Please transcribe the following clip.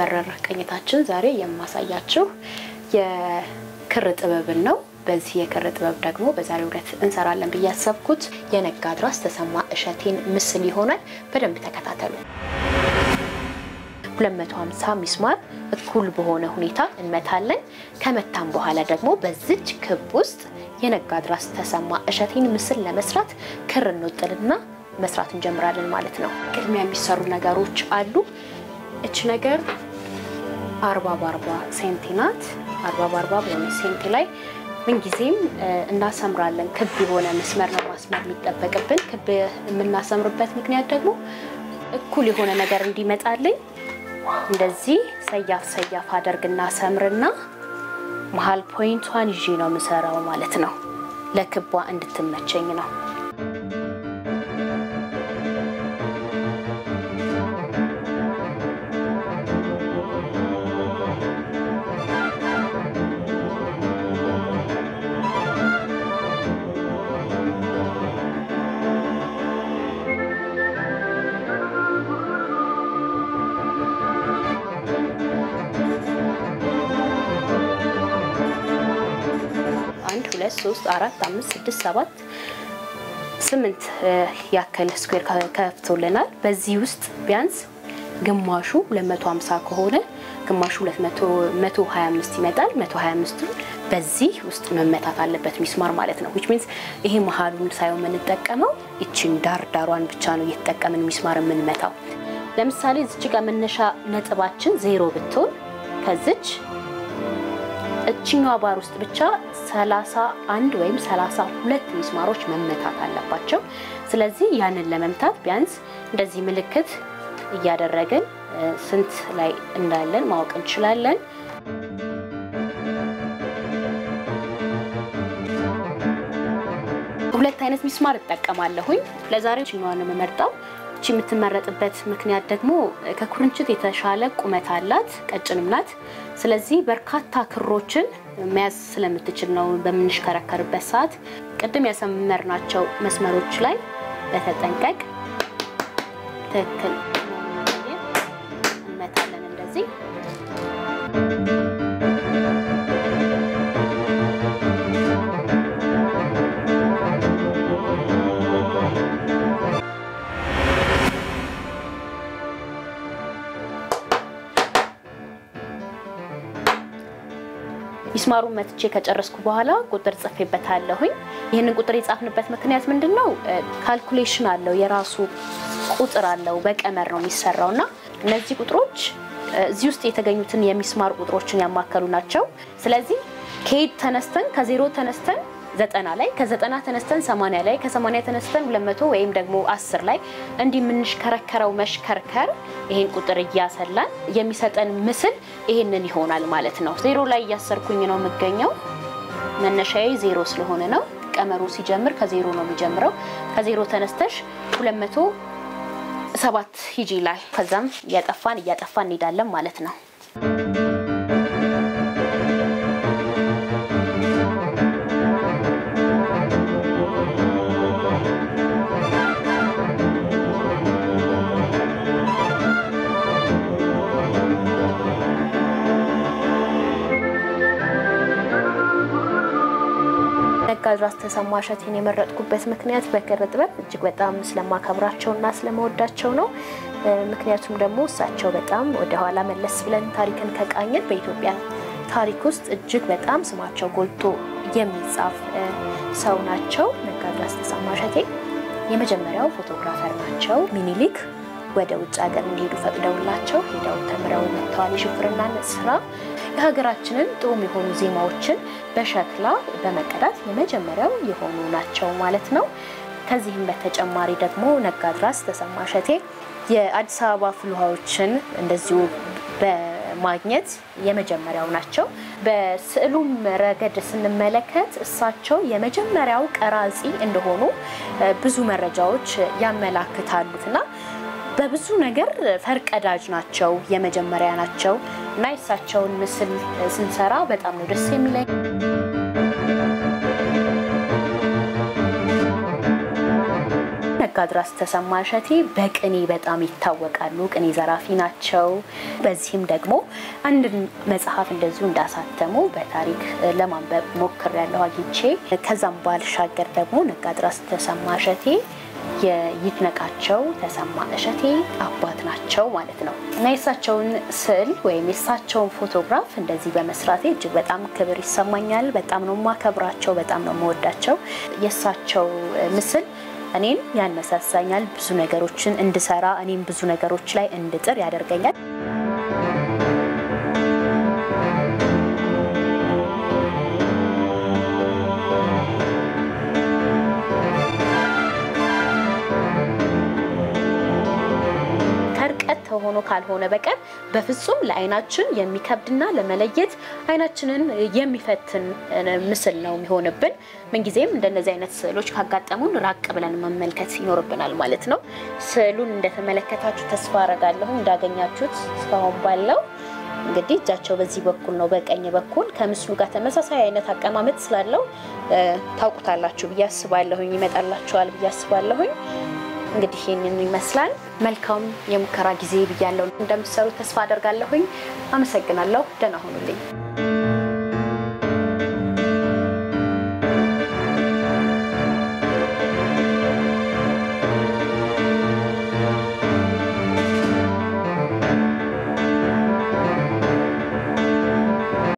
በረር ቅኝታችን ዛሬ የማሳያችሁ የክር ጥበብን ነው። በዚህ የክር ጥበብ ደግሞ በዛሬው ዕለት እንሰራለን ብዬ ያሰብኩት የነጋድራስ ተሰማ እሸቴን ምስል ይሆናል። በደንብ ተከታተሉ። 250 ሚስማር እኩል በሆነ ሁኔታ እንመታለን። ከመታም በኋላ ደግሞ በዚች ክብ ውስጥ የነጋድራስ ተሰማ እሸቴን ምስል ለመስራት ክር እንወጥልና መስራት እንጀምራለን ማለት ነው። ቅድሚያ የሚሰሩ ነገሮች አሉ። እች ነገር አርባ በአርባ ሴንቲ ናት። አርባ በአርባ በሆነ ሴንቲ ላይ ምንጊዜም እናሰምራለን። ክብ የሆነ መስመር ነው ማስመር የሚጠበቅብን። ክብ የምናሰምርበት ምክንያት ደግሞ እኩል የሆነ ነገር እንዲመጣልኝ እንደዚህ ሰያፍ ሰያፍ አደርግና ሰምርና መሀል ፖይንቷን ይዤ ነው የምሰራው ማለት ነው። ለክቧ እንድትመቸኝ ነው። ሶስት አራት አምስት ስድስት ሰባት ስምንት ያክል square ከፍቶልናል። በዚህ ውስጥ ቢያንስ ግማሹ 250 ከሆነ ግማሹ 125 ይመጣል። 125ቱ በዚህ ውስጥ መመታት አለበት ሚስማር ማለት ነው። which means ይሄ መሀሉን ሳይሆን የምንጠቀመው ይችን ዳር ዳሯን ብቻ ነው እየተጠቀምን ሚስማር የምንመታው። ለምሳሌ እዚች ጋር መነሻ ነጥባችን ዜሮ ብትሆን ከዚች እችኛዋ ባር ውስጥ ብቻ 31 ወይም 32 ሚስማሮች መመታት አለባቸው። ስለዚህ ያንን ለመምታት ቢያንስ እንደዚህ ምልክት እያደረግን ስንት ላይ እንዳለን ማወቅ እንችላለን። ሁለት አይነት ሚስማር እጠቀማለሁኝ። ለዛሬው ችኛዋን የምመርጠው እቺ የምትመረጥበት ምክንያት ደግሞ ከኩርንችት የተሻለ ቁመት አላት፣ ቀጭንም ናት። ስለዚህ በርካታ ክሮችን መያዝ ስለምትችል ነው። በምንሽከረከርበት ሰዓት ቅድም ያሰመርናቸው መስመሮች ላይ በተጠንቀቅ ትክክል ሚስማሩን መትቼ ከጨረስኩ በኋላ ቁጥር ጽፌበታለሁኝ። ይህንን ቁጥር የጻፍንበት ምክንያት ምንድን ነው? calculation አለው፣ የራሱ ቁጥር አለው። በቀመር ነው የሚሰራው እና እነዚህ ቁጥሮች እዚህ ውስጥ የተገኙትን የሚስማር ቁጥሮችን ያማከሉ ናቸው። ስለዚህ ከዚህ ተነስተን ከዜሮ ተነስተን ዘጠና ላይ ከዘጠና ተነስተን ሰማንያ ላይ ከሰማንያ ተነስተን ሁለት መቶ ወይም ደግሞ አስር ላይ እንዲህ የምንሽከረከረው መሽከርከር ይሄን ቁጥር እያሰላን የሚሰጠን ምስል ይሄንን ይሆናል ማለት ነው። ዜሮ ላይ እያሰርኩኝ ነው የምገኘው። መነሻዬ ዜሮ ስለሆነ ነው። ቀመሩ ሲጀምር ከዜሮ ነው የሚጀምረው። ከዜሮ ተነስተሽ ሁለት መቶ ሰባት ሂጂ ላይ ከዛም እያጠፋን እያጠፋን እንሄዳለን ማለት ነው። ነጋድራስ ተሰማ እሸቴን የመረጥኩበት ምክንያት በክር ጥበብ እጅግ በጣም ስለማከብራቸው እና ስለመወዳቸው ነው። ምክንያቱም ደግሞ እሳቸው በጣም ወደኋላ መለስ ብለን ታሪክን ከቃኘን በኢትዮጵያ ታሪክ ውስጥ እጅግ በጣም ስማቸው ጎልቶ የሚጻፍ ሰው ናቸው። ነጋድራስ ተሰማ እሸቴ የመጀመሪያው photographer ናቸው። ሚኒሊክ ወደ ውጭ ሀገር እንዲሄዱ ፈቅደውላቸው ሄደው ተምረው መጥተዋል። የሹፍርና ስራ የሀገራችንን ጥሩም የሆኑ ዜማዎችን በሸክላ በመቀዳት የመጀመሪያው የሆኑ ናቸው ማለት ነው። ከዚህም በተጨማሪ ደግሞ ነጋድራስ ተሰማ እሸቴ የአዲስ አበባ ፍልውሃዎችን እንደዚሁ በማግኘት የመጀመሪያው ናቸው። በስዕሉም ረገድ ስንመለከት እሳቸው የመጀመሪያው ቀራጺ እንደሆኑ ብዙ መረጃዎች ያመላክታሉና በብዙ ነገር ፈርቀዳጅ ናቸው፣ የመጀመሪያ ናቸው እና የእሳቸውን ምስል ስንሰራ በጣም ነው ደስ የሚለኝ። ነጋድራስ ተሰማ እሸቴ በቅኔ በጣም ይታወቃሉ። ቅኔ ዘራፊ ናቸው። በዚህም ደግሞ አንድ መጽሐፍ እንደዚሁ እንዳሳተሙ በታሪክ ለማንበብ ሞክሬያለሁ አግኝቼ። ከዛም ባልሻገር ደግሞ ነጋድራስ ተሰማ እሸቴ የይድነቃቸው ተሰማ እሸቴ አባት ናቸው ማለት ነው እና የእሳቸውን ስዕል ወይም የእሳቸውን ፎቶግራፍ እንደዚህ በመስራቴ እጅግ በጣም ክብር ይሰማኛል። በጣም ነው የማከብራቸው፣ በጣም ነው የምወዳቸው። የእሳቸው ምስል እኔን ያነሳሳኛል፣ ብዙ ነገሮችን እንድሰራ፣ እኔም ብዙ ነገሮች ላይ እንድጥር ያደርገኛል። ከርቀት ሆኖ ካልሆነ በቀር በፍጹም ለዓይናችን የሚከብድና ለመለየት ዓይናችንን የሚፈትን ምስል ነው የሚሆንብን። ምንጊዜም እንደነዚህ አይነት ስዕሎች ካጋጠሙን ራቅ ብለን መመልከት ይኖርብናል ማለት ነው። ስዕሉን እንደተመለከታችሁ ተስፋ አረጋለሁ እንዳገኛችሁት እስካሁን ባለው እንግዲህ እጃቸው በዚህ በኩል ነው፣ በቀኝ በኩል ከምስሉ ጋር ተመሳሳይ አይነት አቀማመጥ ስላለው ታውቁታላችሁ ብዬ አስባለሁኝ፣ ይመጣላችኋል ብዬ አስባለሁኝ። እንግዲህ ይህንን ይመስላል። መልካም የሙከራ ጊዜ ብያለሁ። እንደምትሰሩ ተስፋ አደርጋለሁኝ። አመሰግናለሁ። ደህና ሁኑልኝ።